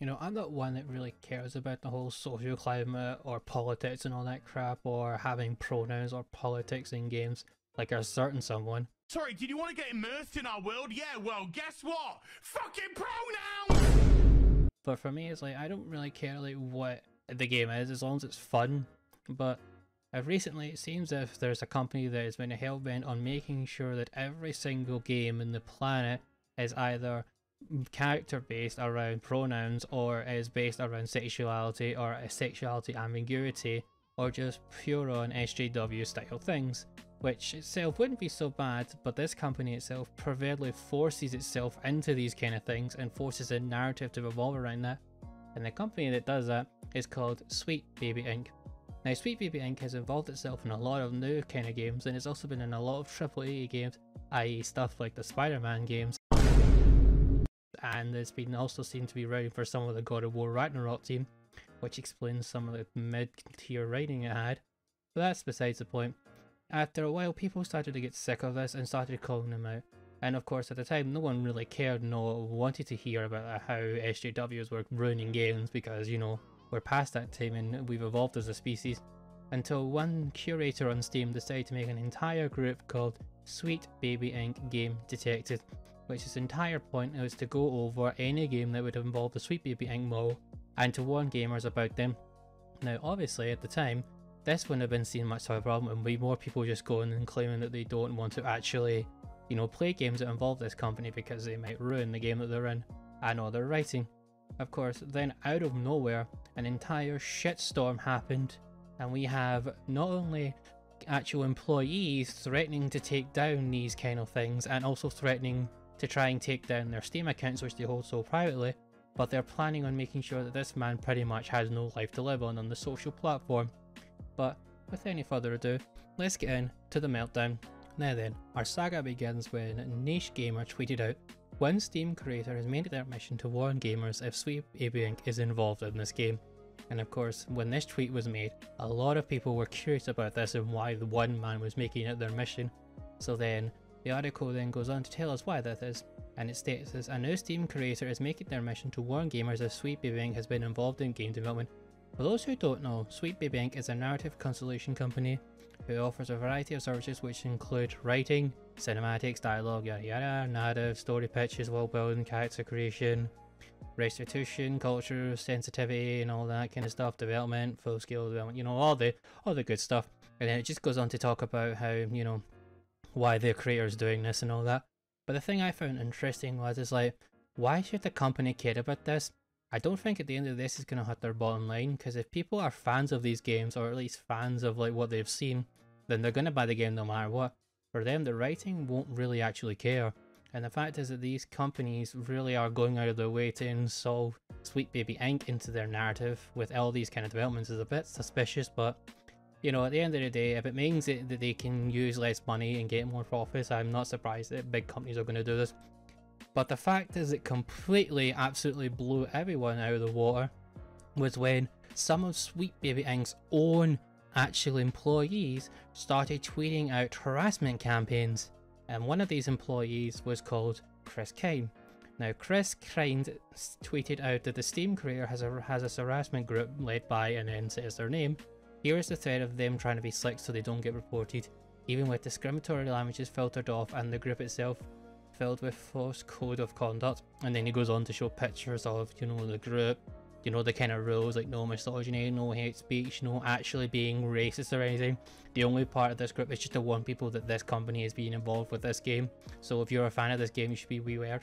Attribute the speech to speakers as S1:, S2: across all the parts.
S1: You know, I'm not one that really cares about the whole social climate or politics and all that crap or having pronouns or politics in games like a certain someone.
S2: Sorry, did you want to get immersed in our world? Yeah, well, guess what? Fucking pronouns!
S1: But for me, it's like, I don't really care like what the game is as long as it's fun. But uh, recently, it seems as if there's a company that has been hell bent on making sure that every single game in the planet is either character based around pronouns or is based around sexuality or a sexuality ambiguity or just pure on SJW style things, which itself wouldn't be so bad, but this company itself proverbially forces itself into these kind of things and forces a narrative to revolve around that. And the company that does that is called Sweet Baby Inc. Now, Sweet Baby Inc. has involved itself in a lot of new kind of games and it's also been in a lot of AAA games, i.e., stuff like the Spider Man games and it's been also seen to be writing for some of the God of War Ragnarok team, which explains some of the mid-tier writing it had. But that's besides the point. After a while, people started to get sick of this and started calling them out. And of course, at the time, no one really cared nor wanted to hear about how SJWs were ruining games because, you know, we're past that time and we've evolved as a species. Until one curator on Steam decided to make an entire group called Sweet Baby Inc. Game Detected, which its entire point was to go over any game that would involve the Sweet Baby Inc. mall and to warn gamers about them. Now obviously at the time, this wouldn't have been seen much of a problem and be more people just going and claiming that they don't want to actually, you know, play games that involve this company because they might ruin the game that they're in and all their writing. Of course, then out of nowhere, an entire shitstorm happened and we have not only actual employees threatening to take down these kind of things and also threatening to try and take down their Steam accounts which they hold so privately, but they're planning on making sure that this man pretty much has no life to live on on the social platform. But with any further ado, let's get in to the meltdown. Now then, our saga begins when a Niche Gamer tweeted out, one Steam creator has made it their mission to warn gamers if Sweet Baby Inc. is involved in this game. And of course, when this tweet was made, a lot of people were curious about this and why the one man was making it their mission. So then, the article then goes on to tell us why that is, and it states as a new Steam creator is making their mission to warn gamers if Sweet Baby Inc. has been involved in game development. For those who don't know, Sweet Baby Inc. is a narrative constellation company who offers a variety of services which include writing, cinematics, dialogue, yada yada, narrative, story pitches, world building, character creation, restitution, culture, sensitivity, and all that kind of stuff, development, full scale development, you know, all the all the good stuff. And then it just goes on to talk about how, you know, why the creator's doing this and all that. But the thing I found interesting was is like, why should the company care about this? I don't think at the end of this is going to hurt their bottom line because if people are fans of these games or at least fans of like what they've seen, then they're going to buy the game no matter what. For them, the writing won't really actually care. And the fact is that these companies really are going out of their way to install Sweet Baby Inc. into their narrative with all these kind of developments is a bit suspicious, but you know, at the end of the day, if it means it, that they can use less money and get more profits, I'm not surprised that big companies are going to do this. But the fact is, it completely, absolutely blew everyone out of the water was when some of Sweet Baby Inc.'s own actual employees started tweeting out harassment campaigns. And one of these employees was called Chris Kane. Now, Chris Kine tweeted out that the Steam creator has a, has a harassment group led by, and then says their name, here is the threat of them trying to be slick so they don't get reported, even with discriminatory languages filtered off and the group itself filled with false code of conduct. And then he goes on to show pictures of, you know, the group, you know, the kind of rules like no misogyny, no hate speech, no actually being racist or anything. The only part of this group is just to warn people that this company is being involved with this game. So if you're a fan of this game, you should be beware.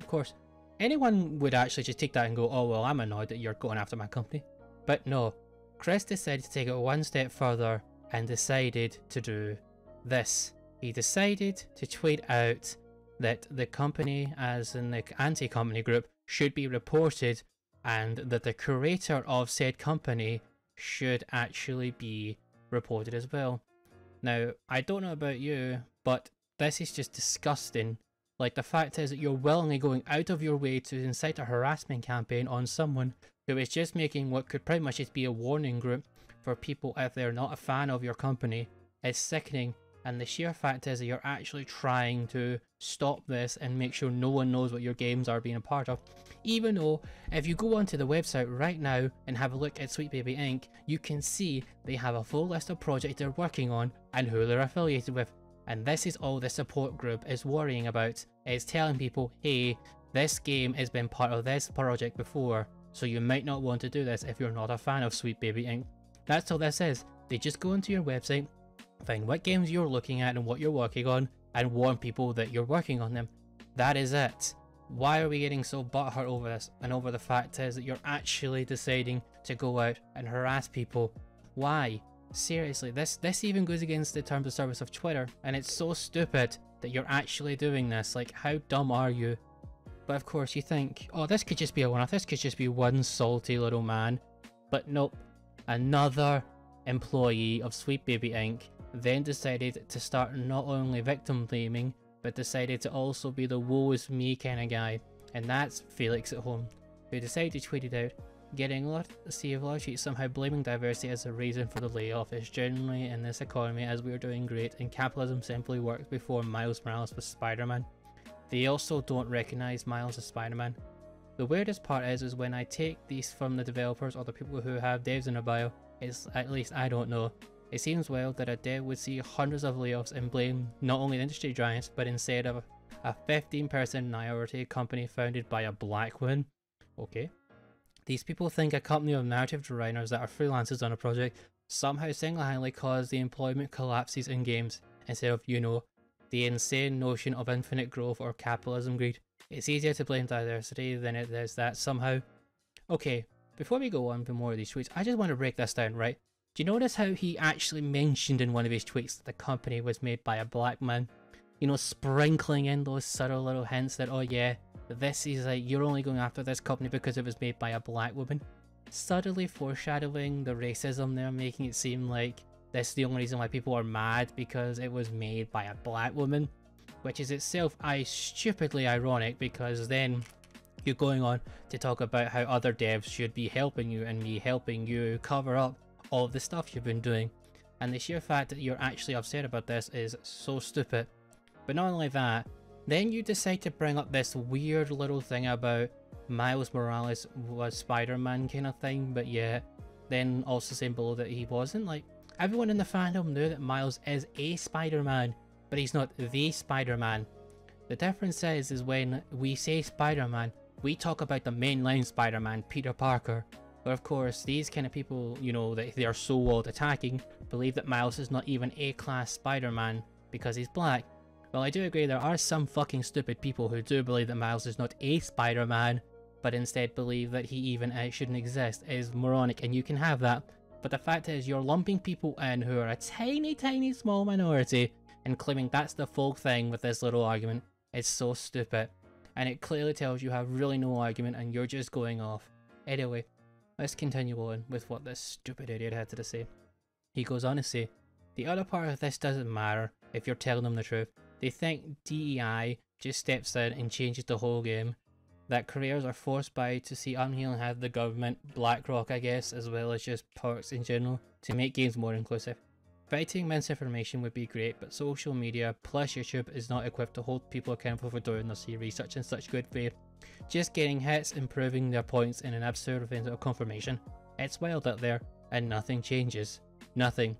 S1: Of course, anyone would actually just take that and go, oh well, I'm annoyed that you're going after my company. But no, Chris decided to take it one step further and decided to do this. He decided to tweet out that the company, as in the anti-company group, should be reported and that the creator of said company should actually be reported as well. Now, I don't know about you, but this is just disgusting. Like, the fact is that you're willingly going out of your way to incite a harassment campaign on someone who is just making what could pretty much just be a warning group for people if they're not a fan of your company. is sickening And the sheer fact is that you're actually trying to stop this and make sure no one knows what your games are being a part of. Even though, if you go onto the website right now and have a look at Sweet Baby Inc., you can see they have a full list of projects they're working on and who they're affiliated with. And this is all the support group is worrying about. It's telling people, hey, this game has been part of this project before, so you might not want to do this if you're not a fan of Sweet Baby Inc. That's all this is. They just go into your website, find what games you're looking at and what you're working on, and warn people that you're working on them. That is it. Why are we getting so butthurt over this and over the fact is that you're actually deciding to go out and harass people? Why? Seriously, this this even goes against the terms of service of Twitter, and it's so stupid that you're actually doing this. Like, how dumb are you? But of course, you think, oh, this could just be a one-off. This could just be one salty little man. But nope, another employee of Sweet Baby Inc. then decided to start not only victim blaming, but decided to also be the woe is me kind of guy. And that's Felix at home, who decided to tweet it out, getting a lot of tweets somehow blaming diversity as a reason for the layoff is generally in this economy as we are doing great and capitalism simply worked before Miles Morales was Spider-Man. They also don't recognize Miles as Spider-Man. The weirdest part is is when I take these from the developers or the people who have devs in a bio, it's at least I don't know. It seems wild that a dev would see hundreds of layoffs and blame not only the industry giants, but instead of a 15 person minority company founded by a black woman. Okay. These people think a company of narrative designers that are freelancers on a project somehow single-handedly caused the employment collapses in games, instead of, you know, the insane notion of infinite growth or capitalism greed. It's easier to blame diversity than it is that somehow. Okay, before we go on with more of these tweets, I just want to break this down, right? Do you notice how he actually mentioned in one of his tweets that the company was made by a black man? You know, sprinkling in those subtle little hints that, oh yeah, this is like, you're only going after this company because it was made by a black woman. Subtly foreshadowing the racism there, making it seem like this is the only reason why people are mad because it was made by a black woman. Which is itself I stupidly ironic because then you're going on to talk about how other devs should be helping you and me helping you cover up all of the stuff you've been doing. And the sheer fact that you're actually upset about this is so stupid. But not only that, then you decide to bring up this weird little thing about Miles Morales was Spider-Man kind of thing, but yeah, then also saying below that he wasn't. Like, everyone in the fandom knew that Miles is a Spider-Man, but he's not the Spider-Man. The difference is, is when we say Spider-Man, we talk about the mainline Spider-Man, Peter Parker. But of course, these kind of people, you know, that they are so world attacking, believe that Miles is not even A-class Spider-Man because he's black. Well, I do agree there are some fucking stupid people who do believe that Miles is not a Spider-Man, but instead believe that he even uh, shouldn't exist, is moronic, and you can have that. But the fact is, you're lumping people in who are a tiny, tiny small minority and claiming that's the full thing with this little argument. It's so stupid. And it clearly tells you have really no argument and you're just going off. Anyway, let's continue on with what this stupid idiot had to say. He goes on to say, the other part of this doesn't matter if you're telling them the truth. They think DEI just steps in and changes the whole game. That careers are forced by to see Unreal and have the government, BlackRock I guess, as well as just perks in general, to make games more inclusive. Fighting misinformation would be great, but social media plus YouTube is not equipped to hold people accountable for doing their research in such good faith. Just getting hits and proving their points in an absurd event of confirmation. It's wild out there, and nothing changes. Nothing.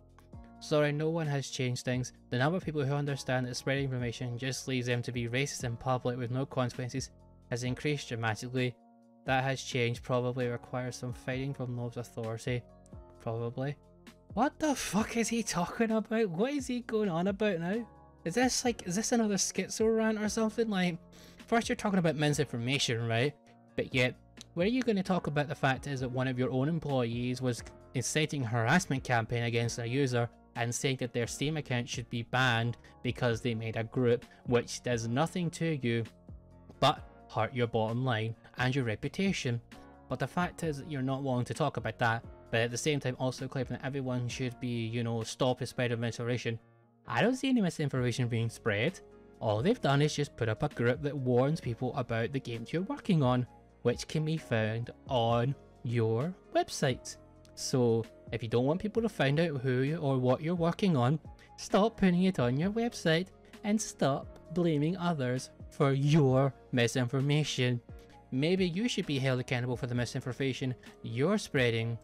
S1: Sorry, no one has changed things. The number of people who understand that spreading information just leaves them to be racist in public with no consequences has increased dramatically. That has changed, probably requires some fighting from those authority. Probably. What the fuck is he talking about? What is he going on about now? Is this like, is this another schizo rant or something? Like, first you're talking about misinformation, right? But yet, where are you going to talk about the fact is that one of your own employees was inciting a harassment campaign against a user and saying that their Steam account should be banned because they made a group which does nothing to you but hurt your bottom line and your reputation. But the fact is that you're not willing to talk about that but at the same time also claiming that everyone should be, you know, stop the spread of misinformation. I don't see any misinformation being spread. All they've done is just put up a group that warns people about the games you're working on, which can be found on your website. So if you don't want people to find out who or what you're working on, stop putting it on your website and stop blaming others for your misinformation. Maybe you should be held accountable for the misinformation you're spreading.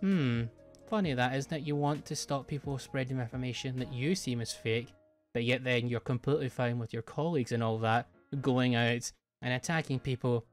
S1: Hmm, funny that, isn't it? You want to stop people spreading information that you seem as fake, but yet then you're completely fine with your colleagues and all that going out and attacking people.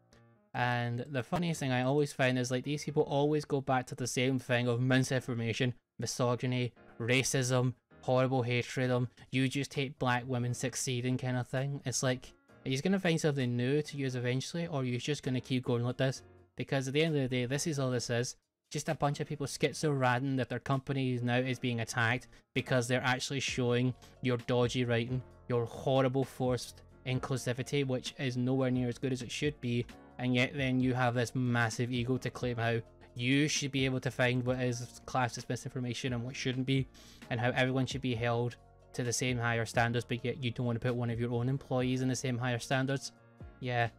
S1: And the funniest thing I always find is like these people always go back to the same thing of misinformation, misogyny, racism, horrible hatred, um, you just hate black women succeeding kind of thing. It's like, are you gonna find something new to use eventually, or are you just gonna keep going like this? Because at the end of the day, this is all this is. Just a bunch of people schizo-radden that their company now is being attacked because they're actually showing your dodgy writing, your horrible forced inclusivity, which is nowhere near as good as it should be, and yet then you have this massive ego to claim how you should be able to find what is classed as misinformation and what shouldn't be, and how everyone should be held to the same higher standards, but yet you don't want to put one of your own employees in the same higher standards. Yeah,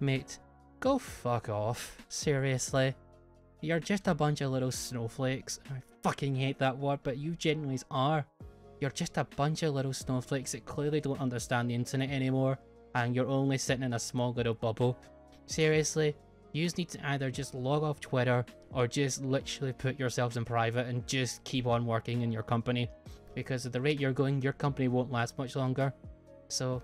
S1: mate, go fuck off. Seriously. You're just a bunch of little snowflakes. I fucking hate that word, but you genuinely are. You're just a bunch of little snowflakes that clearly don't understand the internet anymore, and you're only sitting in a small little bubble. Seriously, you just need to either just log off Twitter or just literally put yourselves in private and just keep on working in your company. Because at the rate you're going, your company won't last much longer. So,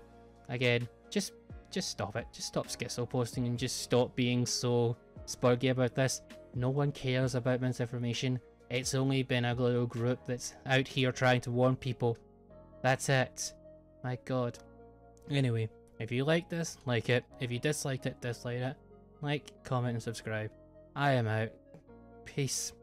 S1: again, just just stop it. Just stop schizo posting and just stop being so spurgy about this. No one cares about misinformation. It's only been a little group that's out here trying to warn people. That's it. My god. Anyway, if you like this, like it. If you disliked it, dislike it. Like, comment, and subscribe. I am out. Peace.